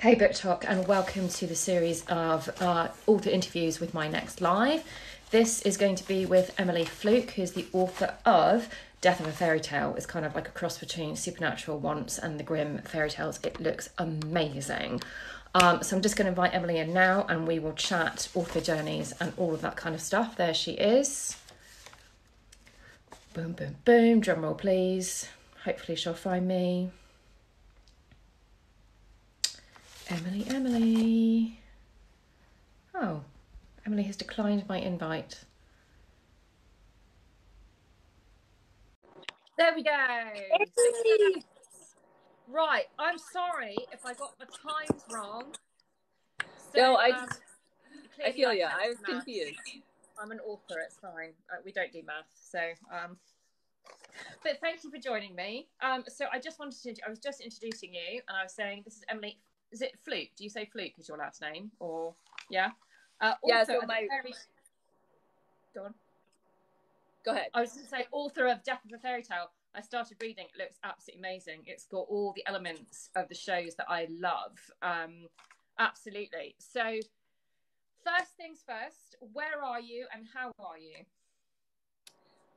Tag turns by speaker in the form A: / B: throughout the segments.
A: Hey, BookTok, and welcome to the series of uh, author interviews with My Next Live. This is going to be with Emily Fluke, who's the author of Death of a Fairy Tale. It's kind of like a cross between Supernatural Once and the Grimm fairy tales. It looks amazing. Um, so I'm just going to invite Emily in now, and we will chat author journeys and all of that kind of stuff. There she is. Boom, boom, boom. Drum roll, please. Hopefully, she'll find me. Emily, Emily. Oh, Emily has declined my invite. There we go. Right, I'm sorry if I got the times wrong.
B: So, no, I, um, I feel you. I was maths. confused.
A: I'm an author. It's fine. Uh, we don't do math, so um, but thank you for joining me. Um, so I just wanted to, I was just introducing you and I was saying, this is Emily is it Fluke? Do you say Fluke is your last name, or yeah?
B: Uh, yeah. So my very...
A: go on.
B: Go ahead.
A: I was going to say author of Death of a Fairy Tale. I started reading. It looks absolutely amazing. It's got all the elements of the shows that I love. Um, absolutely. So, first things first. Where are you and how are you?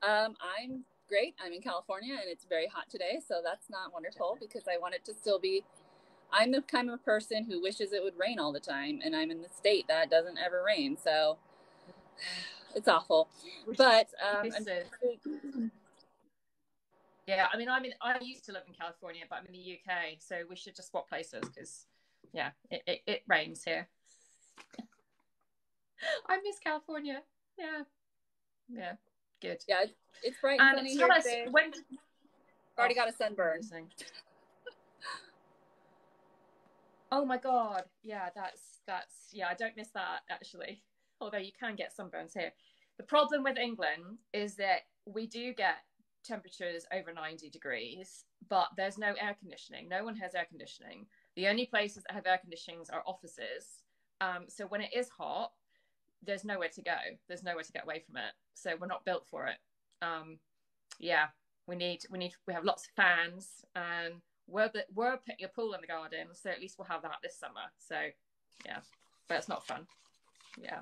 B: Um, I'm great. I'm in California and it's very hot today, so that's not wonderful because I want it to still be I'm the kind of person who wishes it would rain all the time, and I'm in the state that doesn't ever rain, so it's awful. But um,
A: yeah, I mean, I'm in. I used to live in California, but I'm in the UK, so we should just swap places because, yeah, it, it, it rains here. I miss California. Yeah, yeah, good.
B: Yeah, it's, bright and, and sunny
A: tell us
B: today.
A: when.
B: Already got a sunburn.
A: Oh my god, yeah, that's that's yeah, I don't miss that actually. Although you can get sunburns here. The problem with England is that we do get temperatures over 90 degrees, but there's no air conditioning. No one has air conditioning. The only places that have air conditionings are offices. Um, so when it is hot, there's nowhere to go. There's nowhere to get away from it. So we're not built for it. Um, yeah, we need we need we have lots of fans and we're the, we're putting a pool in the garden, so at least we'll have that this summer. So yeah, but it's not fun. Yeah.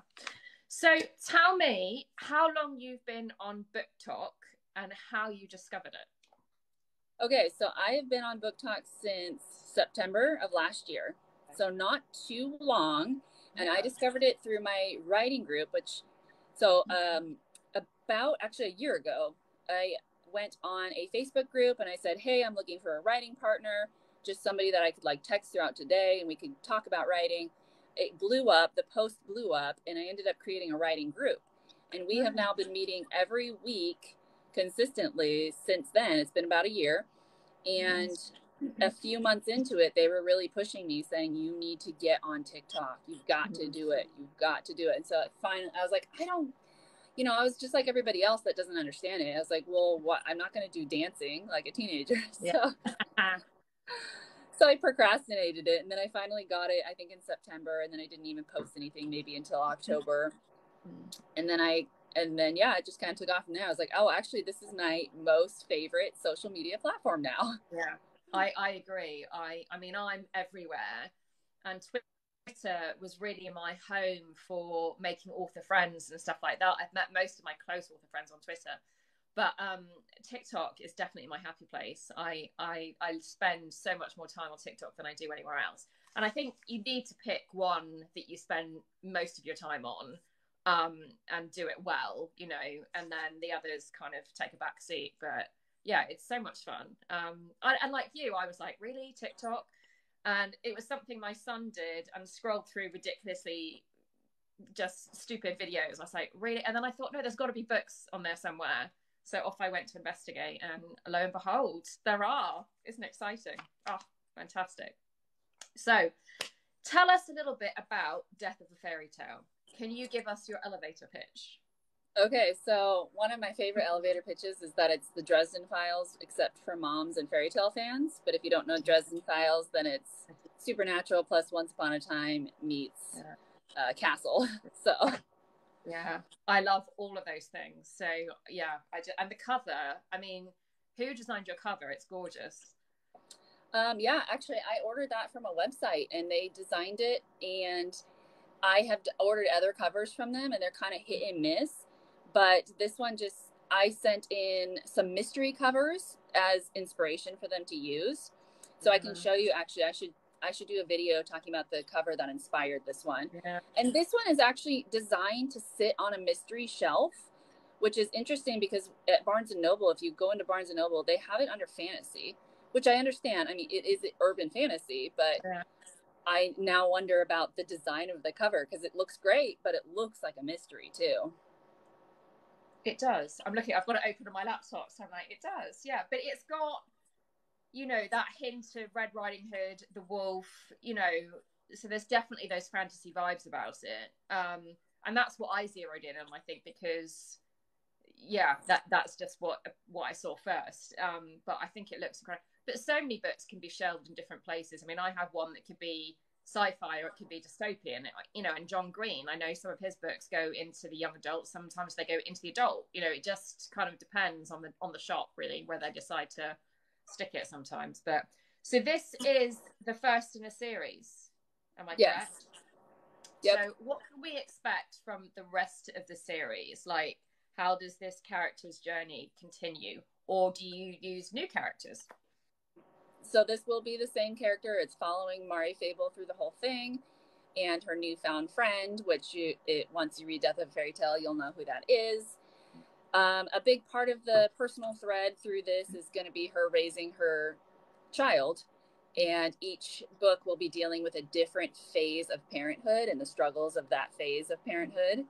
A: So tell me how long you've been on BookTok and how you discovered it.
B: Okay, so I have been on BookTok since September of last year, so not too long. And yeah. I discovered it through my writing group, which so um, about actually a year ago, I went on a Facebook group and I said, Hey, I'm looking for a writing partner, just somebody that I could like text throughout today and we could talk about writing. It blew up, the post blew up, and I ended up creating a writing group. And we have mm. now been meeting every week consistently since then. It's been about a year. And a mm-hmm. few months into it, they were really pushing me, saying, You need to get on TikTok. You've got to do it. You've got to do it. And so I finally, I was like, I don't you know, I was just like everybody else that doesn't understand it. I was like, well, what? I'm not going to do dancing like a teenager. So, so I procrastinated it. And then I finally got it, I think in September. And then I didn't even post anything maybe until October. And then I, and then, yeah, it just kind of took off from there. I was like, oh, actually, this is my most favorite social media platform now.
A: Yeah. I, I agree. I, I mean, I'm everywhere and Twitter Twitter was really my home for making author friends and stuff like that. I've met most of my close author friends on Twitter, but um, TikTok is definitely my happy place. I, I I spend so much more time on TikTok than I do anywhere else, and I think you need to pick one that you spend most of your time on, um, and do it well, you know, and then the others kind of take a back seat. But yeah, it's so much fun. Um, and, and like you, I was like, really TikTok and it was something my son did and scrolled through ridiculously just stupid videos. I was like, really? And then I thought, no, there's got to be books on there somewhere. So off I went to investigate, and lo and behold, there are. Isn't it exciting? Oh, fantastic. So tell us a little bit about Death of a Fairy Tale. Can you give us your elevator pitch?
B: Okay, so one of my favorite elevator pitches is that it's the Dresden Files, except for moms and fairy tale fans. But if you don't know Dresden Files, then it's Supernatural plus Once Upon a Time meets uh, Castle. So,
A: yeah, I love all of those things. So, yeah, I just, and the cover. I mean, who designed your cover? It's gorgeous.
B: Um, yeah, actually, I ordered that from a website and they designed it. And I have ordered other covers from them and they're kind of hit and miss. But this one just, I sent in some mystery covers as inspiration for them to use. So mm-hmm. I can mm-hmm. show you actually, I should. I should do a video talking about the cover that inspired this one. Yeah. And this one is actually designed to sit on a mystery shelf, which is interesting because at Barnes and Noble, if you go into Barnes and Noble, they have it under fantasy which I understand. I mean, it is urban fantasy, but yeah. I now wonder about the design of the cover because it looks great, but it looks like a mystery too.
A: It does. I'm looking. I've got it open on my laptop, so I'm like, it does. Yeah, but it's got, you know, that hint of Red Riding Hood, the wolf. You know, so there's definitely those fantasy vibes about it. Um, and that's what I zeroed in on. I think because yeah, that that's just what what I saw first. Um, but I think it looks incredible but so many books can be shelved in different places. I mean, I have one that could be sci-fi or it could be dystopian you know and john green i know some of his books go into the young adult sometimes they go into the adult you know it just kind of depends on the on the shop really where they decide to stick it sometimes but so this is the first in a series am i yes. correct yep. so what can we expect from the rest of the series like how does this character's journey continue or do you use new characters
B: so this will be the same character. It's following Mari Fable through the whole thing and her newfound friend, which you it once you read Death of a Fairy Tale, you'll know who that is. Um, a big part of the personal thread through this is going to be her raising her child, and each book will be dealing with a different phase of parenthood and the struggles of that phase of parenthood.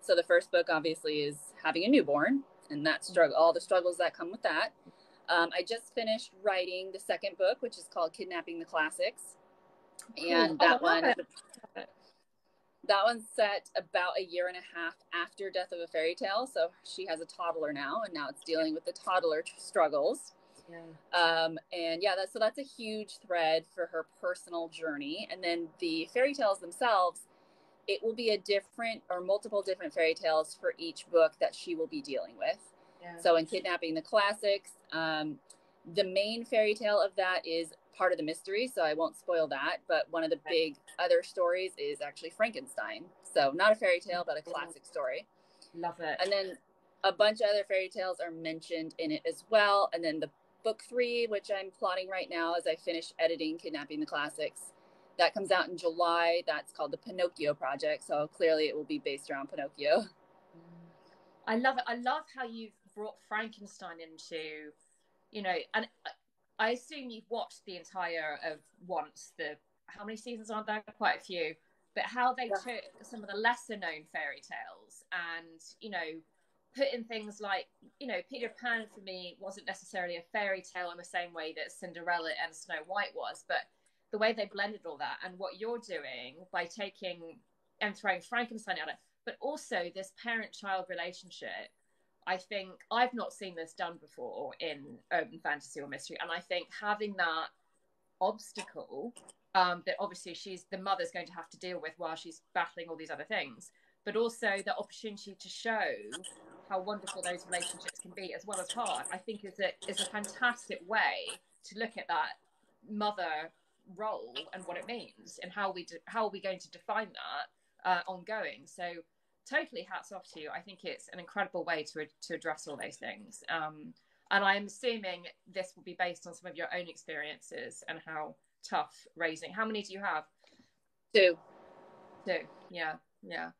B: So the first book obviously is having a newborn and that struggle, all the struggles that come with that. Um, I just finished writing the second book, which is called Kidnapping the Classics, and that oh, one that one's set about a year and a half after Death of a Fairy Tale. So she has a toddler now, and now it's dealing with the toddler t- struggles. Yeah. Um, and yeah, that's so that's a huge thread for her personal journey. And then the fairy tales themselves, it will be a different or multiple different fairy tales for each book that she will be dealing with. So in Kidnapping the Classics, um, the main fairy tale of that is part of the mystery, so I won't spoil that. But one of the big other stories is actually Frankenstein. So not a fairy tale, but a classic story.
A: Love it.
B: And then a bunch of other fairy tales are mentioned in it as well. And then the book three, which I'm plotting right now as I finish editing Kidnapping the Classics, that comes out in July. That's called the Pinocchio Project. So clearly it will be based around Pinocchio.
A: I love it. I love how you've brought Frankenstein into, you know, and I assume you've watched the entire of once. The how many seasons are there? Quite a few. But how they yeah. took some of the lesser known fairy tales and you know put in things like you know Peter Pan for me wasn't necessarily a fairy tale in the same way that Cinderella and Snow White was, but the way they blended all that and what you're doing by taking and throwing Frankenstein at it, but also this parent child relationship I think I've not seen this done before in urban fantasy or mystery, and I think having that obstacle um, that obviously she's the mother's going to have to deal with while she's battling all these other things, but also the opportunity to show how wonderful those relationships can be as well as hard. I think is a is a fantastic way to look at that mother role and what it means and how we do, how are we going to define that uh, ongoing. So totally hats off to you. I think it's an incredible way to to address all those things. Um, and I'm assuming this will be based on some of your own experiences and how tough raising. How many do you have?
B: Two.
A: Two. Yeah. Yeah.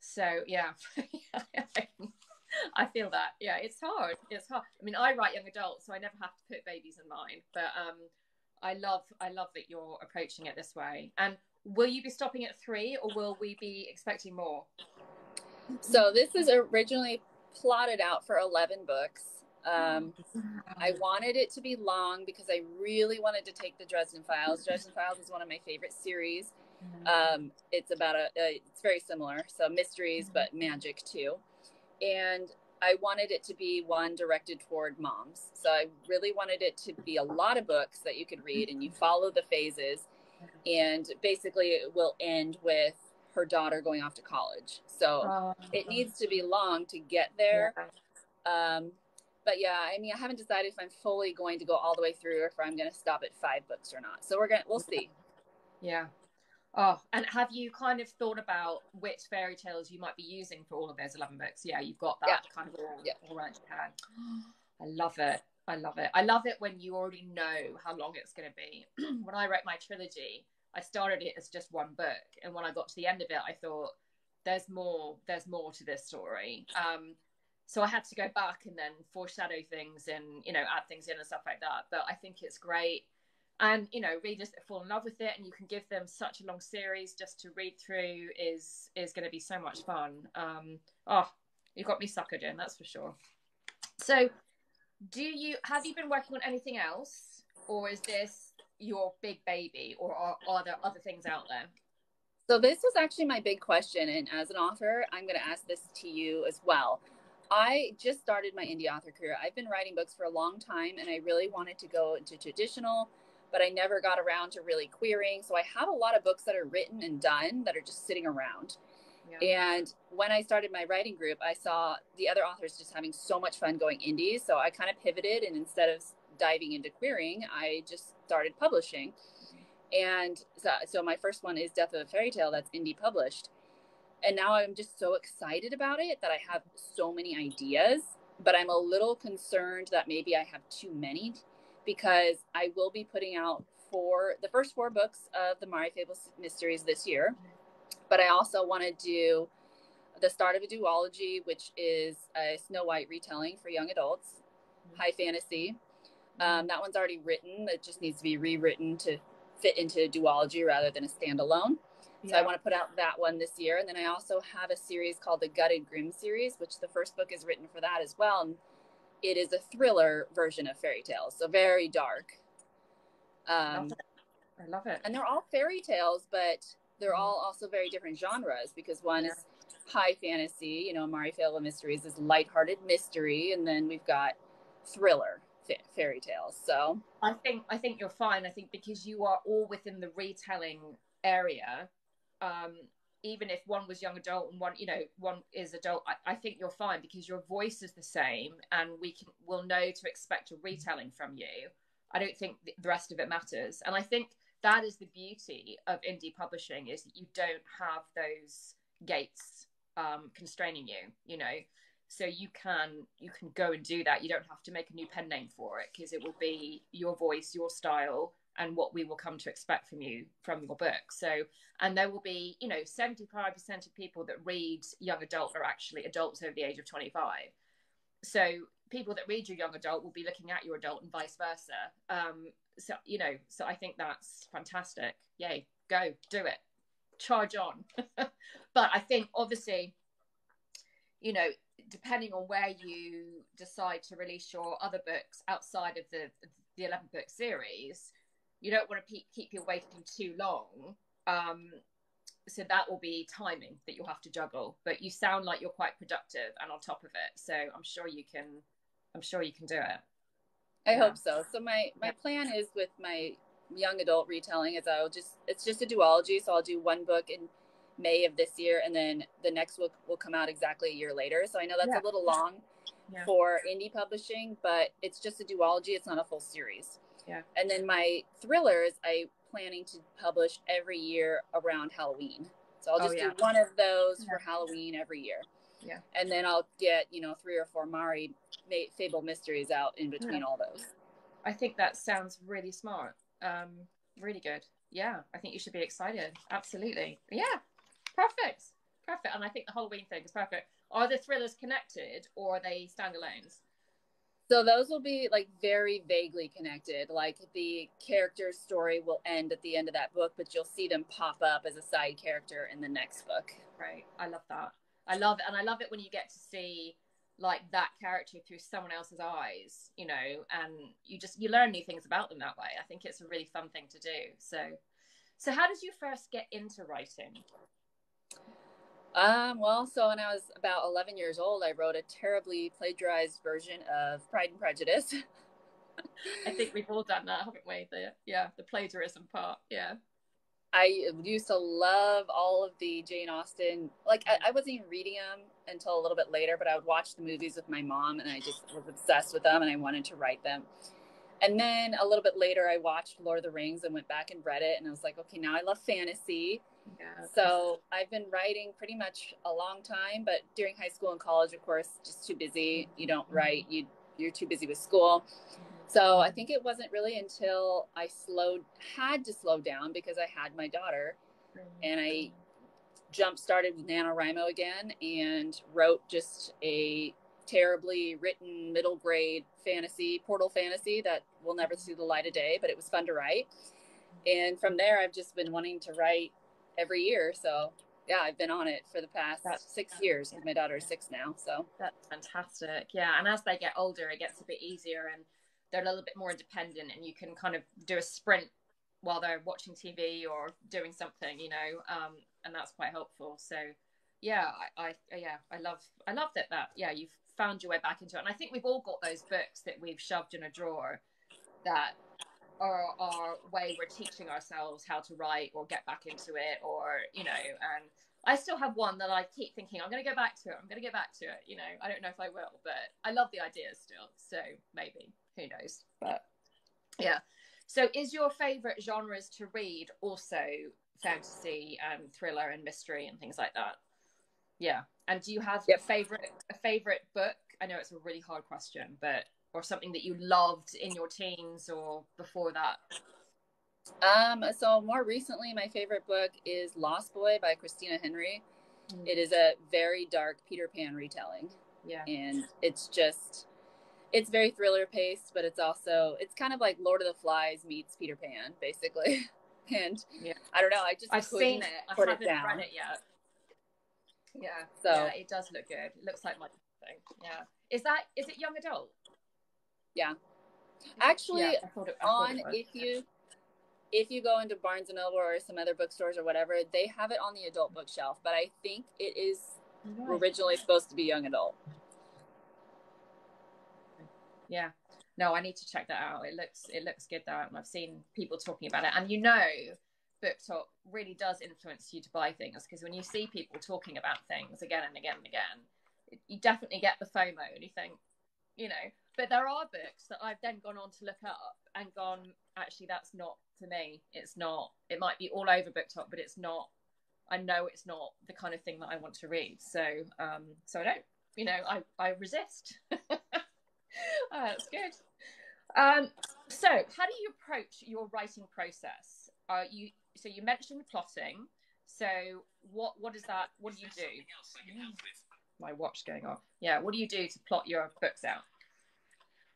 A: So yeah, I feel that. Yeah, it's hard. It's hard. I mean, I write young adults, so I never have to put babies in mind. But um, I love, I love that you're approaching it this way. And will you be stopping at three, or will we be expecting more?
B: So this is originally plotted out for 11 books. Um, I wanted it to be long because I really wanted to take the Dresden Files. Dresden Files is one of my favorite series. Um, it's about a, a, it's very similar, so mysteries but magic too. And I wanted it to be one directed toward moms. So I really wanted it to be a lot of books that you could read and you follow the phases. And basically, it will end with her daughter going off to college. So uh, it needs to be long to get there. Yeah. Um, but yeah, I mean, I haven't decided if I'm fully going to go all the way through or if I'm going to stop at five books or not. So we're gonna, we'll see.
A: Yeah. Oh, and have you kind of thought about which fairy tales you might be using for all of those 11 books? Yeah, you've got that yeah. kind of all, yeah. all around your hand. I love it. I love it. I love it when you already know how long it's going to be. when I wrote my trilogy, I started it as just one book. And when I got to the end of it, I thought, there's more, there's more to this story. Um, so I had to go back and then foreshadow things and, you know, add things in and stuff like that. But I think it's great and you know readers that fall in love with it and you can give them such a long series just to read through is is going to be so much fun um oh you got me suckered in that's for sure so do you have you been working on anything else or is this your big baby or are, are there other things out there
B: so this was actually my big question and as an author i'm going to ask this to you as well I just started my indie author career. I've been writing books for a long time and I really wanted to go into traditional but I never got around to really querying. So I have a lot of books that are written and done that are just sitting around. Yeah. And when I started my writing group, I saw the other authors just having so much fun going indie. So I kind of pivoted and instead of diving into querying, I just started publishing. And so, so my first one is Death of a Fairy Tale that's indie published. And now I'm just so excited about it that I have so many ideas, but I'm a little concerned that maybe I have too many because I will be putting out four, the first four books of the Mari Fables mysteries this year. But I also want to do the start of a duology, which is a Snow White retelling for young adults, mm-hmm. high fantasy. Um, that one's already written. It just needs to be rewritten to fit into a duology rather than a standalone. So. I want to put out that one this year. And then I also have a series called the Gutted Grimm series, which the first book is written for that as well. And it is a thriller version of fairy tales, so very dark.
A: Um, I love it.
B: And they're all fairy tales, but they're all also very different genres because one yeah. is high fantasy, you know, Mari Fable Mysteries is lighthearted mystery, and then we've got thriller fairy tales. So
A: I think I think you're fine. I think because you are all within the retelling area, um, even if one was young adult and one you know one is adult I, I, think you're fine because your voice is the same and we can will know to expect a retelling from you i don't think the rest of it matters and i think that is the beauty of indie publishing is that you don't have those gates um, constraining you you know so you can you can go and do that you don't have to make a new pen name for it because it will be your voice your style and what we will come to expect from you from your book. So, and there will be, you know, 75% of people that read young adult are actually adults over the age of 25. So, people that read your young adult will be looking at your adult and vice versa. Um, so, you know, so I think that's fantastic. Yay, go do it, charge on. but I think obviously, you know, depending on where you decide to release your other books outside of the the 11 book series you don't want to keep you waiting too long. Um, so that will be timing that you'll have to juggle. But you sound like you're quite productive and on top of it. So I'm sure you can. I'm sure you can do it.
B: I yeah. hope so. So my my yeah. plan is with my young adult retelling is I'll just it's just a duology. So I'll do one book in May of this year, and then the next book will come out exactly a year later. So I know that's yeah. a little long for indie publishing, but it's just a duology. It's not a full series.
A: Yeah.
B: And then my thrillers, I'm planning to publish every year around Halloween. So I'll oh, just oh, yeah. do one of those for Halloween every year.
A: Yeah.
B: And then I'll get, you know, three or four Mari Fable mysteries out in between yeah. all those.
A: I think that sounds really smart. Um, really good. Yeah. I think you should be excited. Absolutely. Yeah. Perfect. Perfect. And I think the Halloween thing is perfect. Are the thrillers connected or are they standalones?
B: So those will be like very vaguely connected. Like the character's story will end at the end of that book, but you'll see them pop up as a side character in the next book.
A: Right. I love that. I love it. And I love it when you get to see like that character through someone else's eyes, you know, and you just you learn new things about them that way. I think it's a really fun thing to do. So so how did you first get into writing?
B: Um, well, so when I was about 11 years old, I wrote a terribly plagiarized version of Pride and Prejudice.
A: I think we've all done that, haven't we? The, yeah, the plagiarism part. Yeah.
B: I used to love all of the Jane Austen. Like, I, I wasn't even reading them until a little bit later, but I would watch the movies with my mom and I just was obsessed with them and I wanted to write them. And then a little bit later, I watched Lord of the Rings and went back and read it. And I was like, okay, now I love fantasy. Yeah. So I've been writing pretty much a long time, but during high school and college, of course, just too busy. You don't mm-hmm. write. You you're too busy with school. So I think it wasn't really until I slowed, had to slow down because I had my daughter, and I jump started with NaNoWriMo again and wrote just a terribly written middle grade fantasy, portal fantasy that will never see the light of day, but it was fun to write. And from there, I've just been wanting to write every year. So yeah, I've been on it for the past that's, six years. My daughter is six now, so
A: that's fantastic. Yeah, and as they get older, it gets a bit easier, and they're a little bit more independent, and you can kind of do a sprint while they're watching TV or doing something, you know, um, and that's quite helpful. So yeah, I, I yeah, I love I love that that yeah you've found your way back into it, and I think we've all got those books that we've shoved in a drawer that our, our way we're teaching ourselves how to write or get back into it or you know and i still have one that i keep thinking i'm going to go back to it. I'm going to get back to it you know? I don't know if i will but i love the idea still so maybe. Who knows? But yeah. So is your favorite genres to read also fantasy and thriller and mystery and things like that? Yeah. And do you have yep. a favorite a favorite book? I know it's a really hard question but or something that you loved in your teens or before that?
B: Um, so more recently, my favorite book is Lost Boy by Christina Henry. Mm. It is a very dark Peter Pan retelling. Yeah. And it's just, it's very thriller paced, but it's also, it's kind of like Lord of the Flies meets Peter Pan, basically. and yeah. I don't know, I just,
A: I've seen it. I haven't it read it yet. Yeah. So yeah, it does look good. It looks like my thing. Yeah. Is that, is it young adult?
B: Yeah. Mm-hmm. Actually, yeah, it, on if you if you go into Barnes and Noble or some other bookstores or whatever, they have it on the adult bookshelf, but I think it is originally supposed to be young adult.
A: Yeah. No, I need to check that out. It looks it looks good though, and I've seen people talking about it. And you know, BookTok really does influence you to buy things because when you see people talking about things again and again and again, you definitely get the FOMO, and you think, you know, but there are books that I've then gone on to look up and gone, actually, that's not for me. It's not. It might be all over BookTok, but it's not. I know it's not the kind of thing that I want to read. So, um, so I don't. You know, I I resist. oh, that's good. Um, so, how do you approach your writing process? Are you so you mentioned plotting. So, what what is that? What do you do? My watch going off. Yeah, what do you do to plot your books out?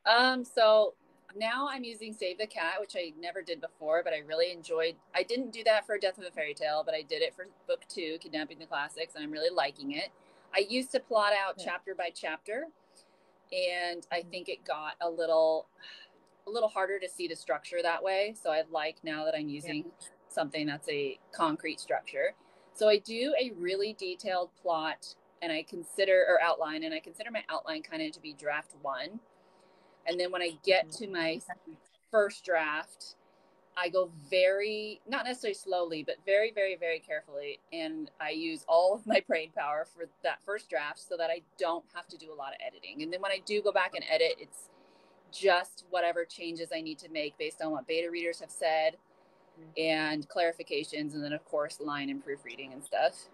B: Um, so now I'm using Save the Cat, which I never did before, but I really enjoyed. I didn't do that for Death of a Fairy Tale, but I did it for book two, Kidnapping the Classics, and I'm really liking it. I used to plot out yeah. chapter by chapter, and I think it got a little a little harder to see the structure that way. So I like now that I'm using yeah. something that's a concrete structure. So I do a really detailed plot and I consider or outline and I consider my outline kind of to be draft one and then when I get to my first draft, I go very, not necessarily slowly, but very, very, very carefully. And I use all of my brain power for that first draft so that I don't have to do a lot of editing. And then when I do go back and edit, it's just whatever changes I need to make based on what beta readers have said mm-hmm. and clarifications. And then, of course, line and proofreading and stuff.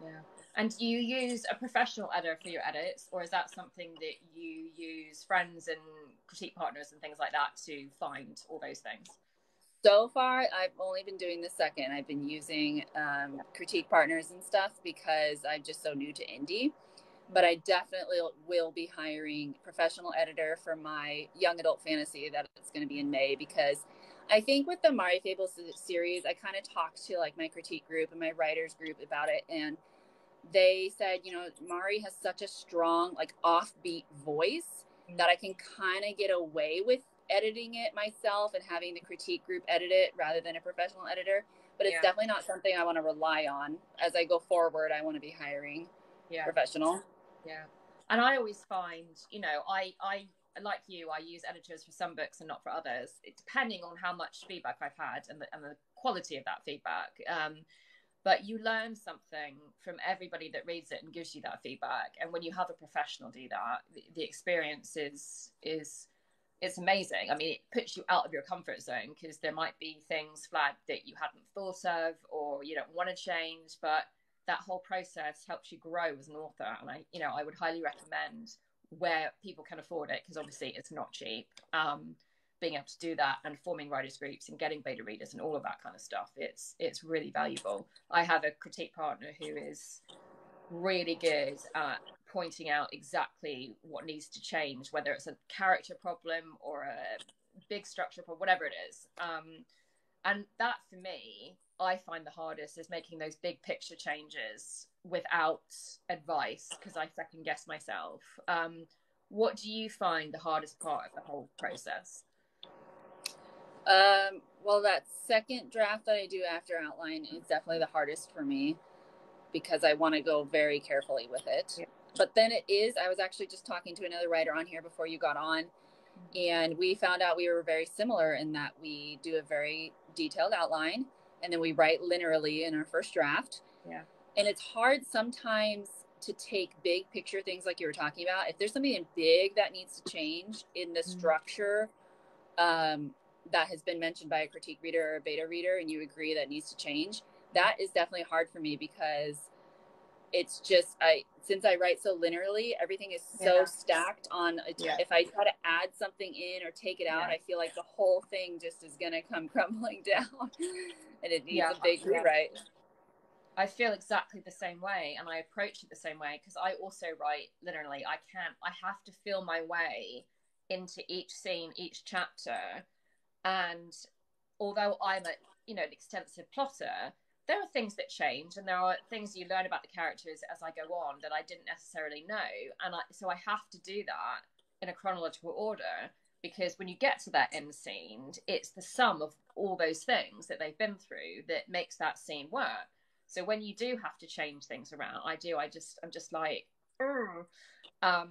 A: Yeah. And do you use a professional editor for your edits, or is that something that you use friends and critique partners and things like that to find all those things?
B: So far, I've only been doing the second. I've been using um, critique partners and stuff because I'm just so new to indie. But I definitely will be hiring professional editor for my young adult fantasy that it's going to be in May because I think with the Mari Fables series, I kind of talked to like my critique group and my writers group about it, and they said, you know, Mari has such a strong, like offbeat voice mm-hmm. that I can kind of get away with editing it myself and having the critique group edit it rather than a professional editor. But it's yeah. definitely not something I want to rely on as I go forward. I want to be hiring yeah. professional.
A: Yeah. And I always find, you know, I, I, like you, I use editors for some books and not for others, it, depending on how much feedback I've had and the, and the quality of that feedback. Um, but you learn something from everybody that reads it and gives you that feedback and when you have a professional do that the, the experience is is it's amazing. I mean, it puts you out of your comfort zone because there might be things flagged that you hadn't thought of or you don't want to change, but that whole process helps you grow as an author. And I, you know, I would highly recommend where people can afford it because obviously it's not cheap. Um, being able to do that and forming writers groups and getting beta readers and all of that kind of stuff, it's it's really valuable. I have a critique partner who is really good at pointing out exactly what needs to change, whether it's a character problem or a big structure problem, whatever it is. Um, and that for me, I find the hardest is making those big picture changes without advice because I second guess myself. Um, what do you find the hardest part of the whole process?
B: Um, well, that second draft that I do after outline is definitely the hardest for me because I want to go very carefully with it. Yeah but then it is i was actually just talking to another writer on here before you got on and we found out we were very similar in that we do a very detailed outline and then we write linearly in our first draft
A: yeah
B: and it's hard sometimes to take big picture things like you were talking about if there's something big that needs to change in the mm-hmm. structure um, that has been mentioned by a critique reader or a beta reader and you agree that needs to change that is definitely hard for me because it's just I since I write so linearly, everything is so yeah. stacked on. A, yeah. If I try to add something in or take it out, yeah. I feel like the whole thing just is gonna come crumbling down, and it needs a big rewrite.
A: I feel exactly the same way, and I approach it the same way because I also write literally I can't. I have to feel my way into each scene, each chapter, and although I'm a you know an extensive plotter there are things that change and there are things you learn about the characters as I go on that I didn't necessarily know. And I, so I have to do that in a chronological order because when you get to that end scene, it's the sum of all those things that they've been through that makes that scene work. So when you do have to change things around, I do, I just, I'm just like, um,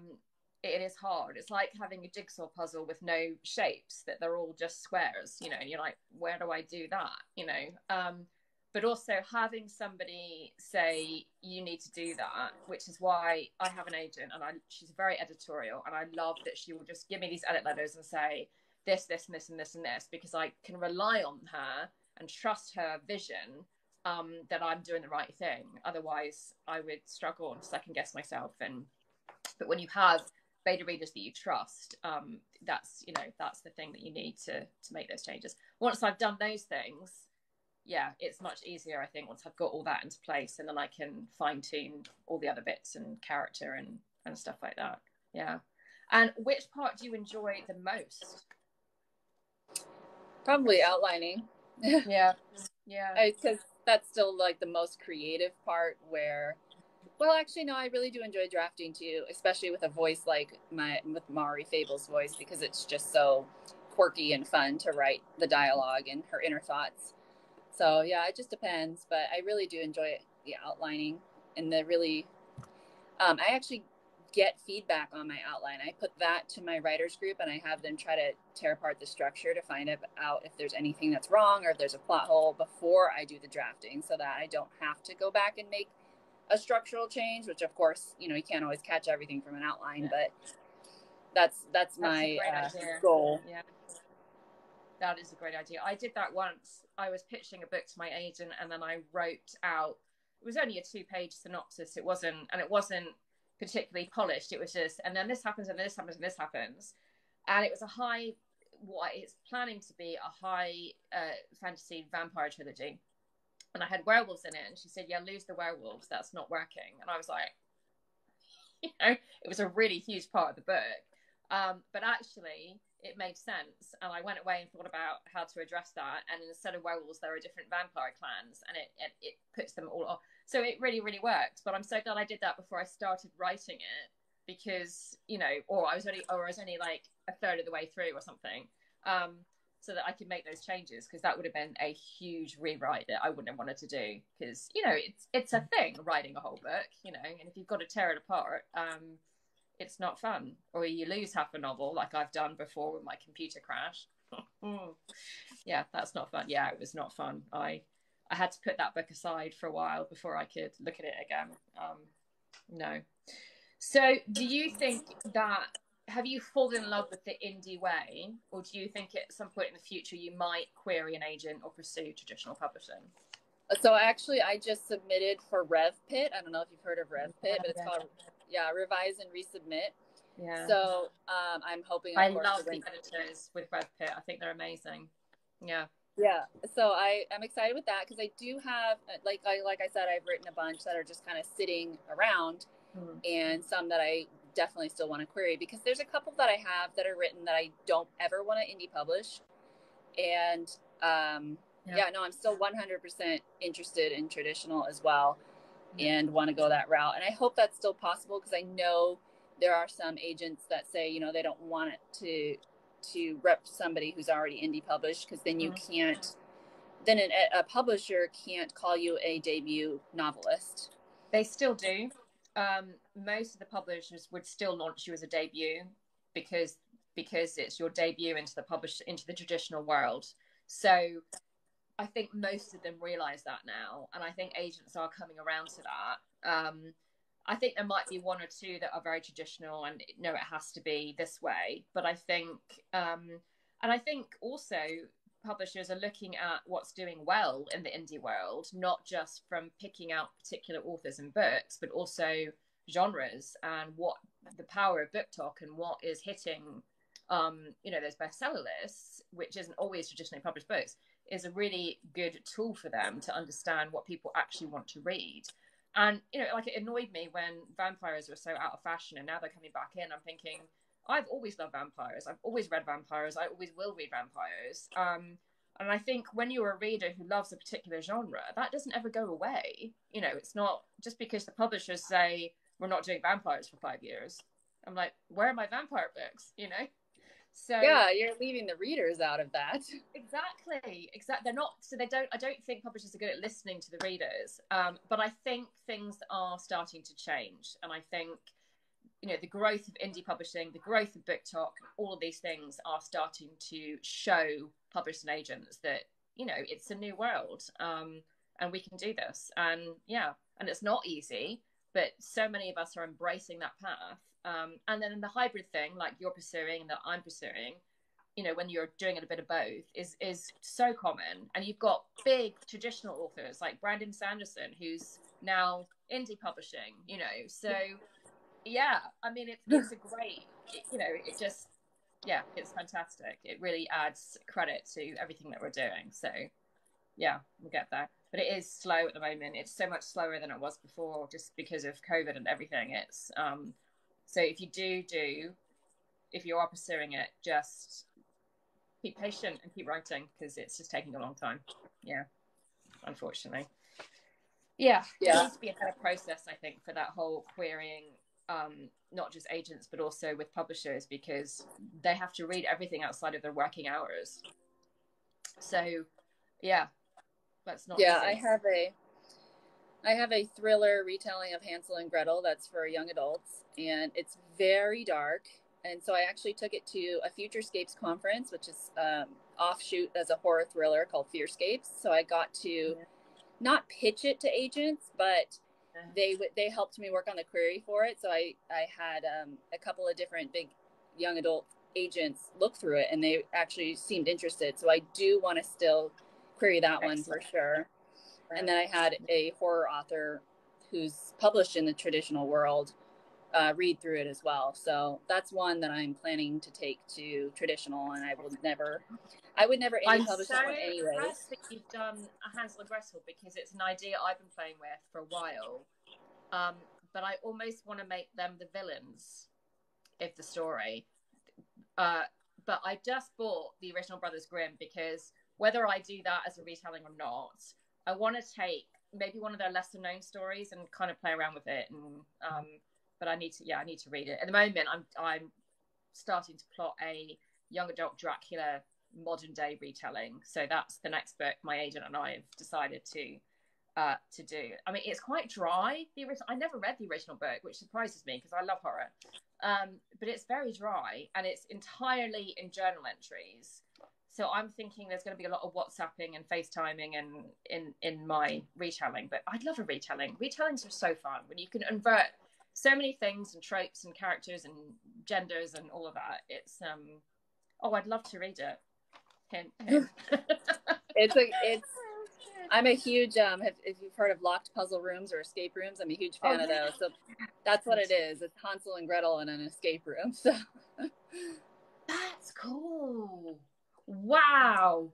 A: it is hard. It's like having a jigsaw puzzle with no shapes, that they're all just squares, you know, and you're like, where do I do that? You know, um, but also having somebody say you need to do that which is why i have an agent and I, she's very editorial and i love that she will just give me these edit letters and say this this and this and this and this because i can rely on her and trust her vision um, that i'm doing the right thing otherwise i would struggle and second guess myself and but when you have beta readers that you trust um, that's you know that's the thing that you need to to make those changes once i've done those things yeah, it's much easier, I think, once I've got all that into place and then I can fine tune all the other bits and character and, and stuff like that. Yeah. And which part do you enjoy the most?
B: Probably outlining.
A: yeah. Yeah.
B: Because that's still like the most creative part where, well, actually, no, I really do enjoy drafting too, especially with a voice like my, with Mari Fable's voice, because it's just so quirky and fun to write the dialogue and her inner thoughts. So yeah, it just depends, but I really do enjoy the outlining and the really. Um, I actually get feedback on my outline. I put that to my writers group and I have them try to tear apart the structure to find out if there's anything that's wrong or if there's a plot hole before I do the drafting so that I don't have to go back and make a structural change, which of course, you know, you can't always catch everything from an outline, yeah. but that's that's, that's my uh, goal.
A: Yeah that is a great idea. I did that once. I was pitching a book to my agent, and then I wrote out. It was only a two-page synopsis. It wasn't, and it wasn't particularly polished. It was just, and then this happens, and this happens, and this happens, and it was a high. What it's planning to be a high uh, fantasy vampire trilogy, and I had werewolves in it. And she said, "Yeah, lose the werewolves. That's not working." And I was like, you know, it was a really huge part of the book. Um, but actually, it made sense. And I went away and thought about how to address that. And instead of werewolves, there are different vampire clans, and it, it, it puts them all off. So it really, really worked. But I'm so glad I did that before I started writing it because, you know, or I was only, or I was only like a third of the way through or something. Um, so that I could make those changes because that would have been a huge rewrite that I wouldn't have wanted to do because you know it's it's a thing writing a whole book you know and if you've got to tear it apart um, it's not fun. Or you lose half a novel like i've done before with my computer crash. Yeah that's not fun. Yeah it was not fun. I i I had to put that book aside for a while before I could look at it again. Um, no. So, do you think that have you fallen in love with the indie way, or do you think at some point in the future you might query an agent or pursue traditional publishing?
B: So actually, I just submitted for RevPit. I don't know if you've heard of RevPit, but it's called yeah, revise and resubmit. Yeah. So um, I'm hoping.
A: I love the editors with RevPit. I think they're amazing. Yeah.
B: Yeah. So I am excited with that because I do have like I like I said I've written a bunch that are just kind of sitting around, mm. and some that I definitely still want to query because there's a couple that I have that are written that I don't ever want to indie publish, and um, yeah. yeah, no, I'm still 100% interested in traditional as well, and want to go that route, and I hope that's still possible because I know there are some agents that say you know they don't want it to to rep somebody who's already indie published because then you mm-hmm. can't then an, a publisher can't call you a debut novelist.
A: They still do um, most of the publishers would still launch you as a debut because because it's your debut into the publish into the traditional world so i think most of them realize that now and i think agents are coming around to that um, I think there might be one or two that are very traditional and no, it has to be this way. But I think, um, and I think also publishers are looking at what's doing well in the indie world, not just from picking out particular authors and books, but also genres and what the power of BookTok and what is hitting, um, you know, those bestseller lists, which isn't always traditionally published books, is a really good tool for them to understand what people actually want to read. And you know, like it annoyed me when vampires were so out of fashion, and now they're coming back in. I'm thinking, I've always loved vampires. I've always read vampires. I always will read vampires. Um, and I think when you're a reader who loves a particular genre, that doesn't ever go away. You know, it's not just because the publishers say we're not doing vampires for five years. I'm like, where are my vampire books? You know.
B: So yeah, you're leaving the readers out of that.
A: Exactly, exactly. They're not. So they don't. I don't think publishers are good at listening to the readers. Um, but I think things are starting to change, and I think you know the growth of indie publishing, the growth of BookTok, all of these things are starting to show publishers and agents that you know it's a new world, um, and we can do this. And yeah, and it's not easy, but so many of us are embracing that path um, and then the hybrid thing, like you're pursuing and that I'm pursuing, you know, when you're doing it a bit of both, is is so common. And you've got big traditional authors like Brandon Sanderson, who's now indie publishing, you know. So yeah, I mean, it's it's a great, you know, it just yeah, it's fantastic. It really adds credit to everything that we're doing. So yeah, we'll get there. But it is slow at the moment. It's so much slower than it was before, just because of COVID and everything. It's um, so if you do do, if you are pursuing it, just be patient and keep writing because it's just taking a long time. Yeah, unfortunately. Yeah, yeah. there needs to be a better process, I think, for that whole querying, um, not just agents but also with publishers because they have to read everything outside of their working hours. So, yeah, that's not.
B: Yeah. I have a I have a thriller retelling of Hansel and Gretel that's for young adults, and it's very dark. And so I actually took it to a Futurescapes conference, which is um, offshoot as a horror thriller called Fearscapes. So I got to not pitch it to agents, but they they helped me work on the query for it. So I I had um, a couple of different big young adult agents look through it, and they actually seemed interested. So I do want to still query that Excellent. one for sure. And then I had a horror author who's published in the traditional world uh, read through it as well. So that's one that I'm planning to take to traditional, and I will never, I would never
A: any publish so that one anyway. Think you've done a Hansel and Gretel because it's an idea I've been playing with for a while, um, but I almost want to make them the villains of the story. Uh, but I just bought the original Brothers Grimm because whether I do that as a retelling or not, I want to take maybe one of their lesser known stories and kind of play around with it. And um, but I need to yeah I need to read it. At the moment, I'm I'm starting to plot a young adult Dracula modern day retelling. So that's the next book my agent and I have decided to uh, to do. I mean, it's quite dry. The original, I never read the original book, which surprises me because I love horror. Um, but it's very dry and it's entirely in journal entries. So I'm thinking there's going to be a lot of WhatsApping and FaceTiming and in in my retelling. But I'd love a retelling. Retellings are so fun when you can invert so many things and tropes and characters and genders and all of that. It's um oh, I'd love to read it. Hint, hint.
B: it's a it's I'm a huge um if, if, you've heard of locked puzzle rooms or escape rooms, I'm a huge fan oh, of those. So that's what it is. It's Hansel and Gretel in an escape room. So
A: that's cool. Wow.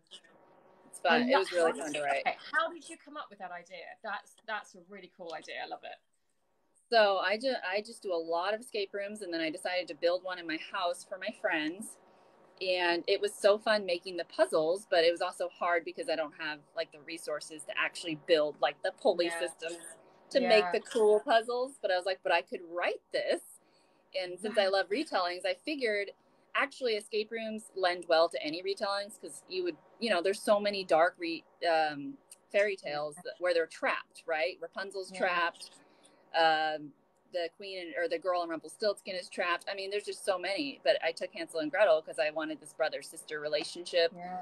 B: It's fun. It was really fun to write.
A: How did you come up with that idea? That's that's a really cool idea. I love it.
B: So I just I just do a lot of escape rooms, and then I decided to build one in my house for my friends. And it was so fun making the puzzles, but it was also hard because I don't have like the resources to actually build like the pulley yeah. system to yeah. make the cool puzzles. But I was like, but I could write this. And since I love retellings, I figured actually escape rooms lend well to any retellings because you would you know there's so many dark re, um, fairy tales where they're trapped right rapunzel's yeah. trapped um, the queen and, or the girl in rumpelstiltskin is trapped i mean there's just so many but i took hansel and gretel because i wanted this brother sister relationship
A: yeah,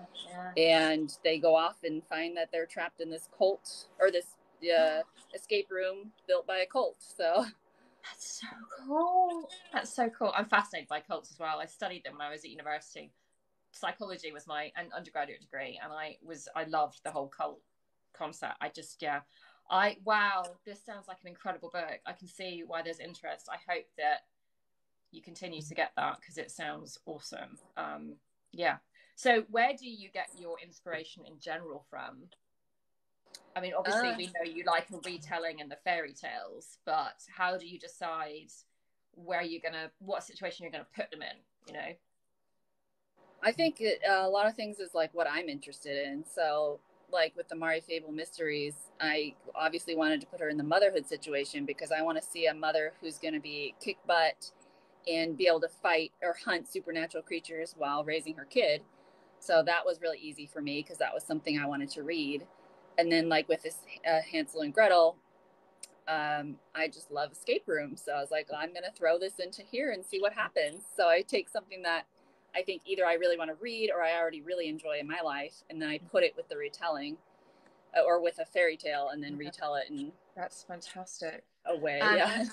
A: yeah.
B: and they go off and find that they're trapped in this cult or this uh, escape room built by a cult so
A: that's so cool. That's so cool. I'm fascinated by cults as well. I studied them when I was at university. Psychology was my an undergraduate degree, and I was I loved the whole cult concept. I just yeah, I wow, this sounds like an incredible book. I can see why there's interest. I hope that you continue to get that because it sounds awesome. Um, yeah. So where do you get your inspiration in general from? I mean, obviously, uh, we know you like a retelling and the fairy tales, but how do you decide where you're gonna, what situation you're gonna put them in? You know.
B: I think it, uh, a lot of things is like what I'm interested in. So, like with the Mari Fable mysteries, I obviously wanted to put her in the motherhood situation because I want to see a mother who's going to be kick butt and be able to fight or hunt supernatural creatures while raising her kid. So that was really easy for me because that was something I wanted to read and then like with this uh, Hansel and Gretel, um, I just love escape rooms. So I was like, well, I'm going to throw this into here and see what happens. So I take something that I think either I really want to read or I already really enjoy in my life, and then I put it with the retelling uh, or with a fairy tale and then retell it. And
A: that's fantastic.
B: Away, um, yeah.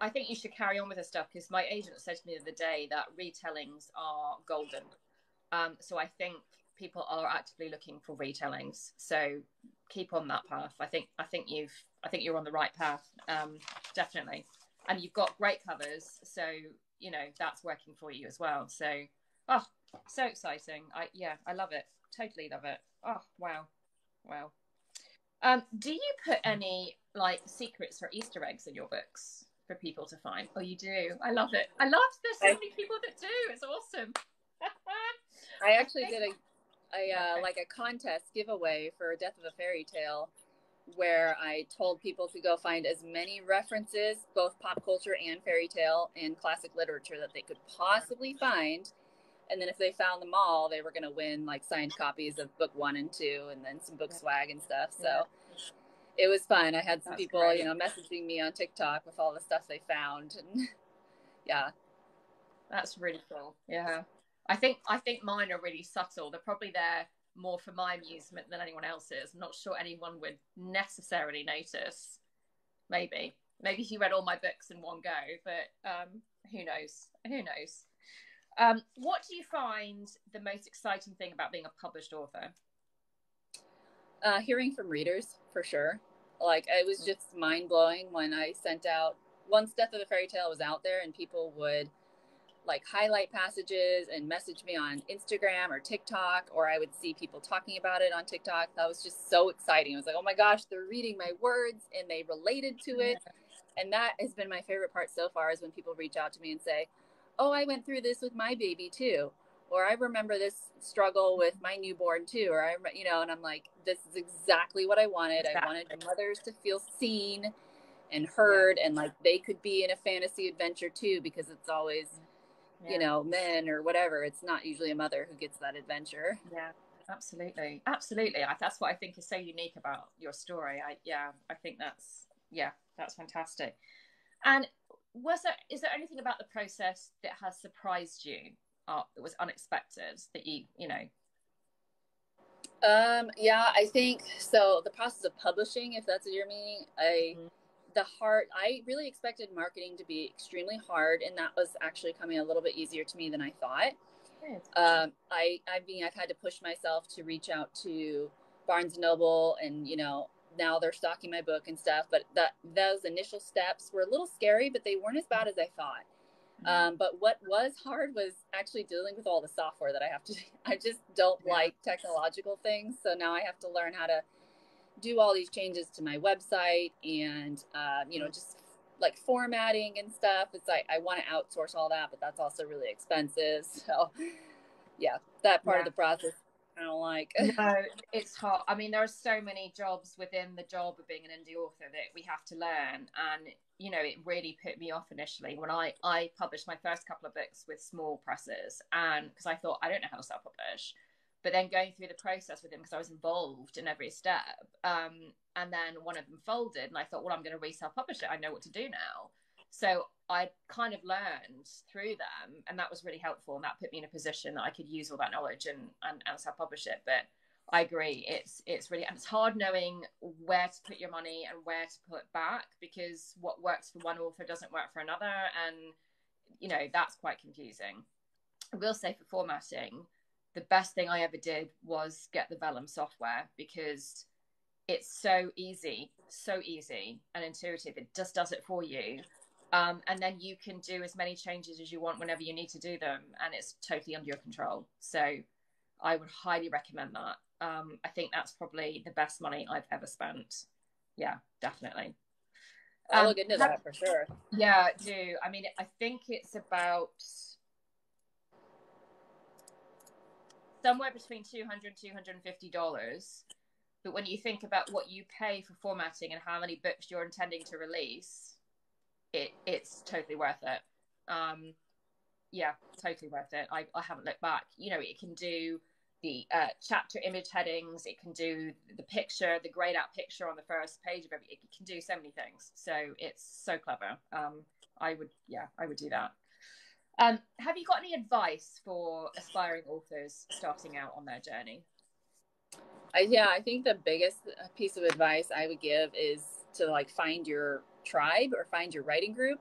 A: I think you should carry on with this stuff because my agent said to me the other day that retellings are golden. Um, so I think people are actively looking for retellings. So keep on that path. I think I think you've I think you're on the right path. Um, definitely, and you've got great covers. So you know that's working for you as well. So oh, so exciting. I yeah, I love it. Totally love it. Oh wow, wow. Um, do you put any like secrets or Easter eggs in your books for people to find? Oh, you do. I love it. I love there's so many people that do. It's awesome.
B: I actually did a a uh, like a contest giveaway for Death of a Fairy Tale where I told people to go find as many references, both pop culture and fairy tale and classic literature that they could possibly find. And then if they found them all, they were going to win like signed copies of book one and two and then some book swag and stuff. So it was fun. I had some That's people, great. you know, messaging me on TikTok with all the stuff they found. And yeah.
A: That's really cool. Yeah. I think I think mine are really subtle. They're probably there more for my amusement than anyone else's. I'm not sure anyone would necessarily notice. Maybe, maybe you read all my books in one go, but um, who knows? Who knows? Um, what do you find the most exciting thing about being a published author?
B: Uh, hearing from readers, for sure. Like it was just mind blowing when I sent out once Death of the Fairy Tale was out there, and people would like highlight passages and message me on Instagram or TikTok, or I would see people talking about it on TikTok. That was just so exciting. I was like, oh my gosh, they're reading my words and they related to it. And that has been my favorite part so far is when people reach out to me and say, oh, I went through this with my baby too. Or I remember this struggle with my newborn too. Or I, you know, and I'm like, this is exactly what I wanted. Exactly. I wanted mothers to feel seen and heard yeah. and like they could be in a fantasy adventure too because it's always yeah. you know, men or whatever. It's not usually a mother who gets that adventure.
A: Yeah, absolutely, absolutely. I, that's what I think is so unique about your story. I yeah, I think that's yeah, that's fantastic. And was there is there anything about the process that has surprised you up that was unexpected that you you know
B: um yeah i think so the process of publishing if that's what you're meaning i mm-hmm. The hard i really expected marketing to be extremely hard and that was actually coming a little bit easier to me than i thought um, I, I mean, I've had to push myself to reach out to Barnes and Noble, and you know, now they're stocking my book and stuff. But that those initial steps were a little scary, but they weren't as bad as I thought. Mm-hmm. Um, but what was hard was actually dealing with all the software that I have to. I just don't yeah. like technological things, so now I have to learn how to do all these changes to my website and uh, you know just like formatting and stuff. It's like I want to outsource all that, but that's also really expensive. So yeah, that part yeah. of the process I don't like.
A: no, it's hard. I mean, there are so many jobs within the job of being an indie author that we have to learn, and you know, it really put me off initially when I I published my first couple of books with small presses, and because I thought I don't know how to self publish, but then going through the process with him because I was involved in every step, um, and then one of them folded, and I thought, well, I'm going to resell publish it. I know what to do now. So I kind of learned through them, and that was really helpful. And that put me in a position that I could use all that knowledge and and, and self publish it. But I agree, it's it's really and it's hard knowing where to put your money and where to put back because what works for one author doesn't work for another, and you know that's quite confusing. I will say for formatting, the best thing I ever did was get the Vellum software because it's so easy, so easy and intuitive. It just does it for you. Um, and then you can do as many changes as you want whenever you need to do them, and it's totally under your control. So I would highly recommend that. Um, I think that's probably the best money I've ever spent. Yeah, definitely.
B: I'll um, look into that for sure.
A: Yeah, do. I mean, I think it's about somewhere between 200 and 250 dollars but when you think about what you pay for formatting and how many books you're intending to release, it it's totally worth it. Um, yeah, totally worth it. I, I haven't looked back. You know, it can do the uh, chapter image headings. It can do the picture, the grayed out picture on the first page of every. It can do so many things. So it's so clever. Um, I would, yeah, I would do that. Um, have you got any advice for aspiring authors starting out on their journey?
B: I, yeah, I think the biggest piece of advice I would give is to like find your tribe or find your writing group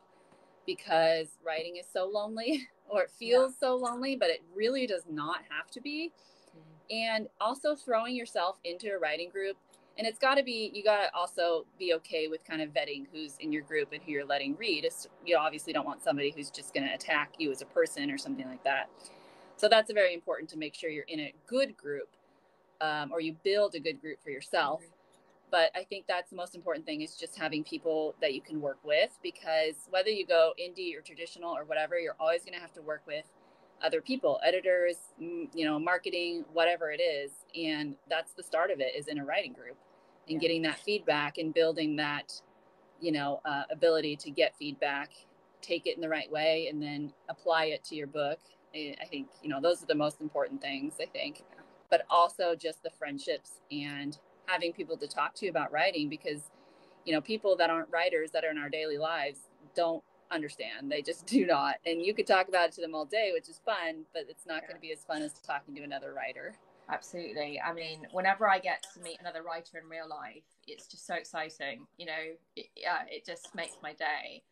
B: because writing is so lonely or it feels yeah. so lonely, but it really does not have to be. Mm-hmm. And also throwing yourself into a writing group. And it's got to be, you got to also be okay with kind of vetting who's in your group and who you're letting read. It's, you obviously don't want somebody who's just going to attack you as a person or something like that. So that's very important to make sure you're in a good group um, or you build a good group for yourself. Mm-hmm. But I think that's the most important thing is just having people that you can work with because whether you go indie or traditional or whatever, you're always going to have to work with other people, editors, you know, marketing, whatever it is. And that's the start of it is in a writing group and getting that feedback and building that, you know, uh, ability to get feedback, take it in the right way, and then apply it to your book. I think, you know, those are the most important things, I think. But also just the friendships and having people to talk to about writing because you know people that aren't writers that are in our daily lives don't understand. They just do not. And you could talk about it to them all day which is fun but it's not yeah. going to be as fun as talking to another writer
A: absolutely. I mean whenever i get to meet another writer in real life it's just so exciting you know it, yeah it just makes my day.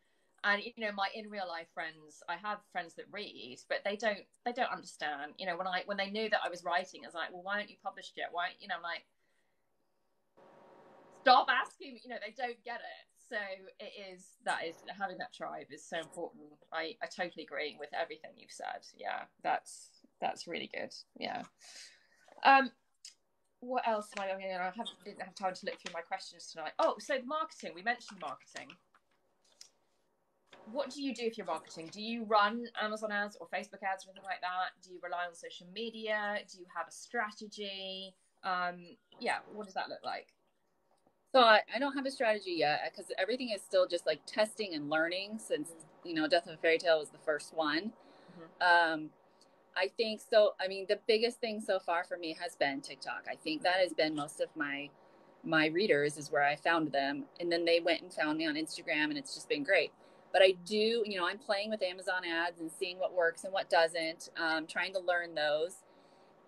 A: And you know my in real life friends i have friends that read but they don't they don't understand. You know when i when they knew that i was writing i was like well why aren't you published yet? Why you know i'm like stop asking you know they don't get it. So it is that is having that tribe is so important. I i totally agree with everything you've said. Yeah that's that's really good. Yeah um what else am I? I mean, I have, didn't have time to look through my questions tonight. Oh, so marketing. We mentioned marketing what do you do if you're marketing? Do you run Amazon ads or Facebook ads or anything like that? Do you rely on social media? Do you have a strategy? Um, yeah, what does that look like?
B: So I, I don't have a strategy yet because everything is still just like testing and learning since, mm-hmm. you know, Death of a Fairy Tale was the first one. Mm-hmm. Um, I think so. I mean, the biggest thing so far for me has been TikTok. I think that has been most of my my readers is where I found them, and then they went and found me on Instagram, and it's just been great. but I do, you know, I'm playing with Amazon ads and seeing what works and what doesn't, um, trying to learn those.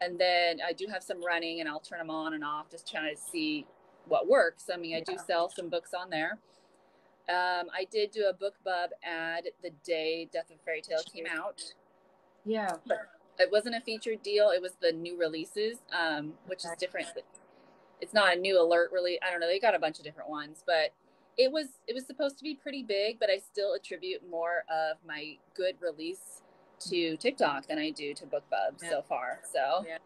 B: And then I do have some running and I'll turn them on and off, just trying to see what works. I mean, I do sell some books on there. Um, I did do a BookBub ad the day Death of Fairy Tale came out.
A: Yeah.
B: But it wasn't a featured deal. It was the new releases, um, which is different. It's not a new alert really. I don't know. They got a bunch of different ones, but it was it was supposed to be pretty big, but I still attribute more of my good release to TikTok than I do to BookBub yeah. so far. So
A: yeah.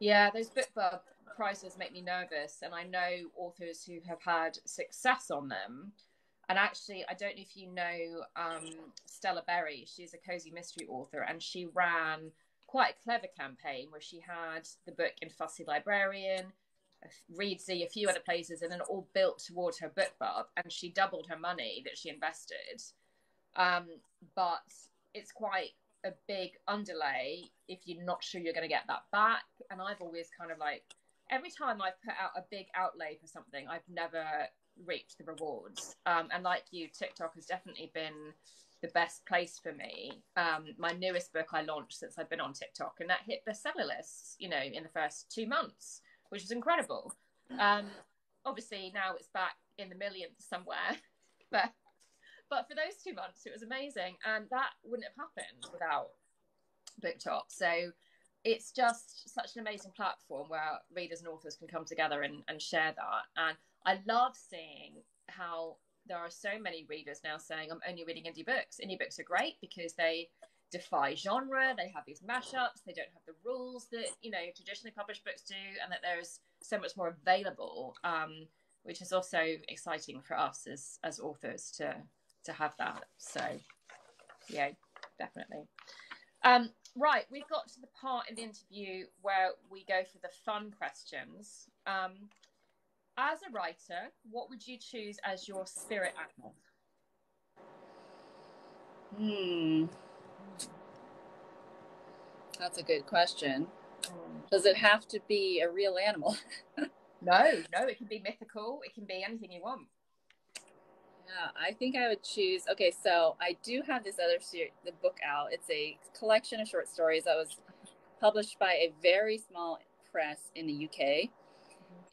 A: yeah, those BookBub prices make me nervous, and I know authors who have had success on them. And actually, I don't know if you know um, Stella Berry. She's a cozy mystery author, and she ran quite a clever campaign where she had the book in Fussy Librarian, Reedsy, a few other places, and then all built towards her book BookBub, and she doubled her money that she invested. Um, but it's quite a big underlay if you're not sure you're going to get that back. And I've always kind of like every time I've put out a big outlay for something, I've never reaped the rewards. Um, and like you, TikTok has definitely been the best place for me. Um, my newest book I launched since I've been on TikTok, and that hit bestseller lists, you know, in the first two months which is incredible. Um, obviously now it's back in the millions somewhere, but but for those two months it was amazing, and that wouldn't have happened without BookTok. So it's just such an amazing platform where readers and authors can come together and, and share that. And I love seeing how there are so many readers now saying, I'm only reading indie books. Indie books are great because they defy genre. They have these mashups. They don't have the rules that you know traditionally published books do, and that there's so much more available, um, which is also exciting for us as as authors to to have that. So, yeah, definitely. Um, right, we've got to the part in the interview where we go for the fun questions. Um, as a writer, what would you choose as your spirit animal?
B: Hmm. That's a good question. Does it have to be a real animal?
A: no, no, it can be mythical. It can be anything you want.
B: Yeah, I think I would choose. Okay, so I do have this other series, the book out. It's a collection of short stories that was published by a very small press in the UK.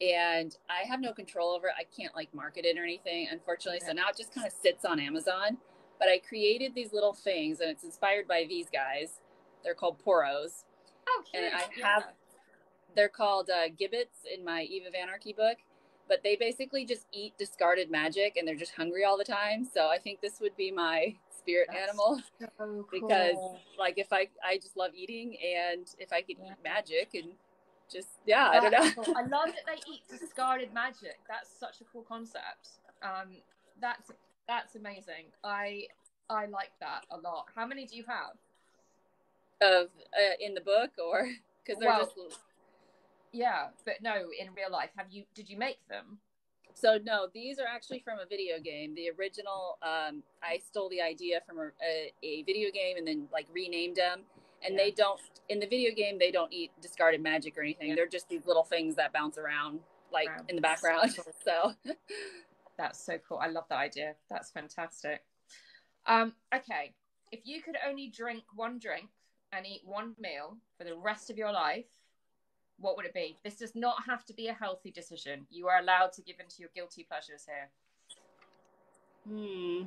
B: And I have no control over it. I can't like market it or anything, unfortunately. So now it just kind of sits on Amazon. But I created these little things, and it's inspired by these guys they're called poros.
A: Oh,
B: cute. And I have, yeah. they're called uh, gibbets in my Eve of Anarchy book, but they basically just eat discarded magic and they're just hungry all the time. So I think this would be my spirit That's animal so cool. because like if I, I just love eating and if I could yeah. eat magic and just, yeah, That's I don't know.
A: Cool. I love that they eat discarded magic. That's such a cool concept. Um, that's, that's amazing. I, I like that a lot. How many do you have?
B: of uh, in the book or because they're well, just
A: yeah but no in real life have you did you make them?
B: So no these are actually from a video game. The original um, i stole the idea from a, a, a, video game and then like renamed them. And yeah. they don't in the video game they don't eat discarded magic or anything. Yeah. they're just these little things that bounce around like wow. in the background so.
A: That's so cool. I love that idea. That's fantastic. Um okay. If you could only drink one drink and eat one meal for the rest of your life, what would it be? This does not have to be a healthy decision. You are allowed to give into your guilty pleasures here.
B: Hmm.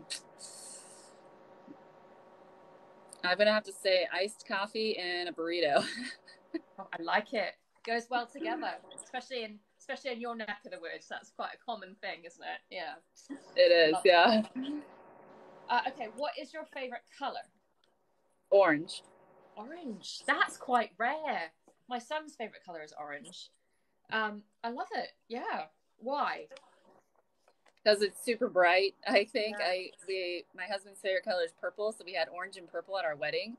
B: I'm gonna have to say iced coffee and a burrito.
A: oh, I like it. Goes well together, especially in especially in your neck of the woods. That's quite a common thing, isn't it? Yeah.
B: It is. Love yeah.
A: Uh, okay. What is your favorite color?
B: Orange.
A: Orange. That's quite rare. My son's favorite color is orange. Um, I love it. Yeah. Why?
B: Because it's super bright. I think yeah. I we my husband's favorite color is purple, so we had orange and purple at our wedding,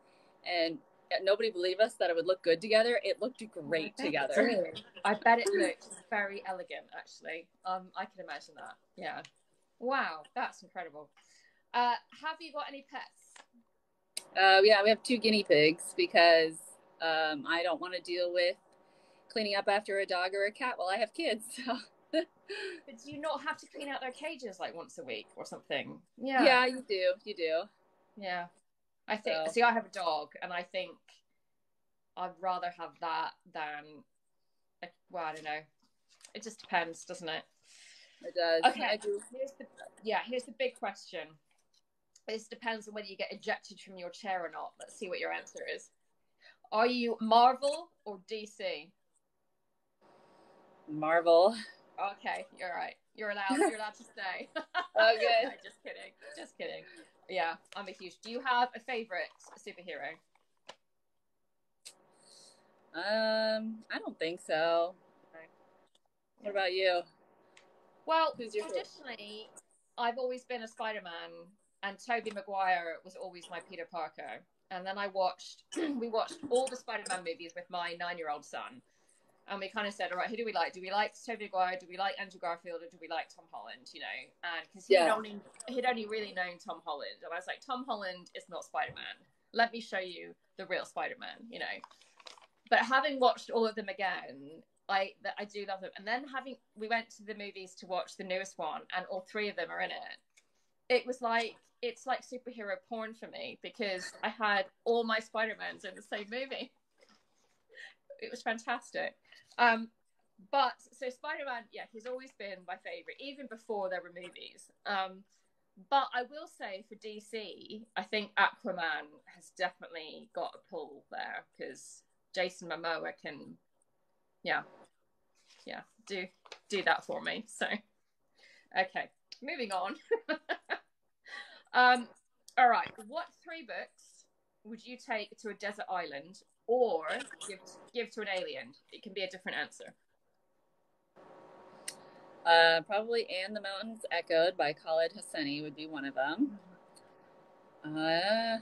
B: and nobody believed us that it would look good together. It looked great I together.
A: I bet it looked very elegant, actually. Um, I can imagine that. Yeah. Wow, that's incredible. Uh, have you got any pets?
B: Uh, yeah, we have two guinea pigs because um, I don't want to deal with cleaning up after a dog or a cat while I have kids. So
A: but do you not have to clean out their cages like once a week or something? Yeah.
B: Yeah, you do. You do.
A: Yeah. I think,
B: So-
A: see, I have a dog and I think I'd rather have that than, like, well, I don't know. It just depends, doesn't it?
B: It does.
A: Okay.
B: I do.
A: Here's the, yeah, here's the big question. This depends on whether you get ejected from your chair or not. Let's see what your answer is. Are you Marvel or DC?
B: Marvel.
A: Okay, you're right. You're allowed. You're allowed to stay.
B: Oh, good.
A: No, just kidding. Just kidding. Yeah, I'm a huge. Do you have a favorite superhero?
B: Um, I don't think so. What about you?
A: Well,
B: Who's your favorite?
A: traditionally, I've always been a Spider-Man, and Tobey Maguire was always my Peter Parker. And then I watched, we watched all the Spider-Man movies with my nine-year-old son, and we kind of said, all right, who do we like? Do we like Tobey Maguire? Do we like Andrew Garfield? Or do we like Tom Holland? You know, and because he'd
B: Yeah.
A: only he'd only really known Tom Holland, and I was like, Tom Holland is not Spider-Man. Let me show you the real Spider-Man. You know. But having watched all of them again, I I do love them. And then having we went to the movies to watch the newest one, and all three of them are in it. It was like it's like superhero porn for me because I had all my Spider Mans in the same movie. It was fantastic. Um, but so Spider Man, yeah, he's always been my favorite, even before there were movies. Um, but I will say for DC, I think Aquaman has definitely got a pull there because Jason Momoa can, yeah, yeah, do do that for me. So, okay, moving on. um, all right, what three books would you take to a desert island or give give to an alien? It can be a different answer.
B: Uh, probably "And the Mountains Echoed" by Khaled Hosseini would be one of them. Uh,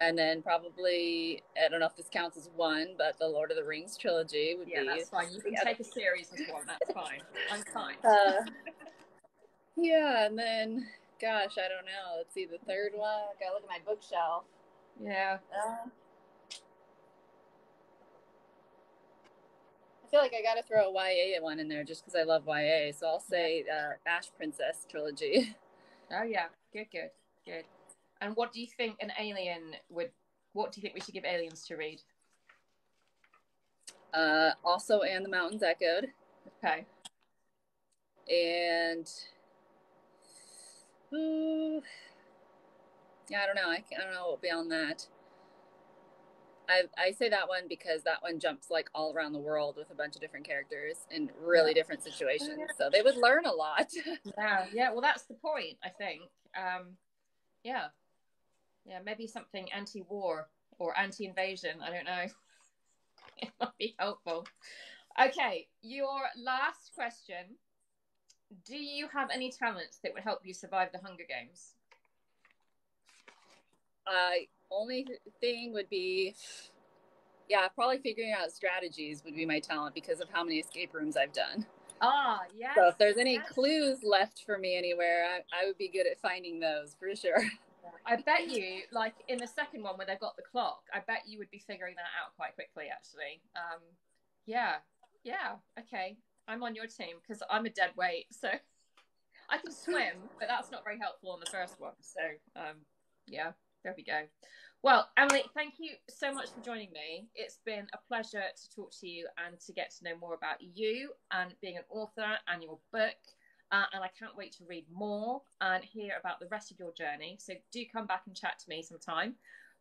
B: and then probably I don't know if this counts as one, but the Lord of the Rings trilogy would
A: Yeah,
B: be.
A: that's fine. You can
B: Yeah.
A: take a series as one. That's fine. I'm fine.
B: Uh, yeah, and then gosh, I don't know. Let's see the third one. I gotta look at my bookshelf.
A: yeah.
B: Uh, I feel like I gotta throw a YA one in there just because I love YA. So I'll say uh, Ash Princess trilogy.
A: Oh yeah. Good. Good. Good. And what do you think an alien would? What do you think we should give aliens to read?
B: Uh, also, and the Mountains Echoed,
A: Okay.
B: and ooh, yeah, I don't know. I, I don't know beyond that. I I say that one because that one jumps like all around the world with a bunch of different characters in really
A: Yeah.
B: different situations. So they would learn a lot.
A: Yeah. Yeah. Well, that's the point. I think. Um, yeah. Yeah. Maybe something anti-war or anti-invasion. I don't know. it might be helpful. Okay. Your last question. Do you have any talents that would help you survive the Hunger Games?
B: Uh, only thing would be, yeah, probably figuring out strategies would be my talent because of how many escape rooms I've done.
A: Ah, yes.
B: So if there's any
A: yes.
B: clues left for me anywhere, I, I would be good at finding those for sure.
A: I bet you, like in the second one where they've got the clock, I bet you would be figuring that out quite quickly, actually. Um, yeah, yeah, okay. I'm on your team because I'm a dead weight, so I can swim, but that's not very helpful on the first one. So, um, yeah, there we go. Well, Emily, thank you so much for joining me. It's been a pleasure to talk to you and to get to know more about you and being an author and your book. Uh, and I can't wait to read more and hear about the rest of your journey. So do come back and chat to me sometime.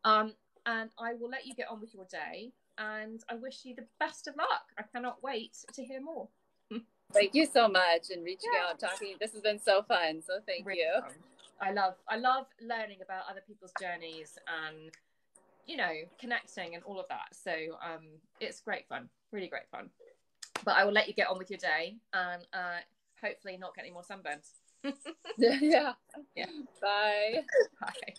A: Um, and I will let you get on with your day. And I wish you the best of luck. I cannot wait to hear more.
B: Thank you so much and reaching
A: Yeah.
B: out, talking. This has been so fun. So thank
A: Really
B: you.
A: fun. I love I love learning about other people's journeys and you know connecting and all of that. So um, it's great fun, really great fun. But I will let you get on with your day and uh, hopefully not get any more sunburns.
B: yeah.
A: Yeah.
B: Bye.
A: Bye.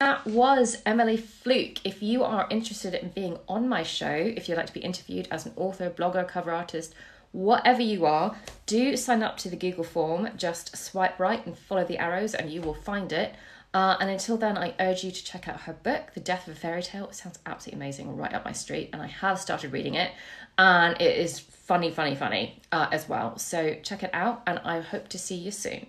A: That was Emily Fluke. If you are interested in being on my show, if you'd like to be interviewed as an author, blogger, cover artist, whatever you are, do sign up to the Google form. Just swipe right and follow the arrows, and you will find it. Uh, and until then, I urge you to check out her book, The Death of a Fairy Tale. It sounds absolutely amazing, right up my street. And I have started reading it, and it is funny, funny, funny uh, as well. So check it out, and I hope to see you soon.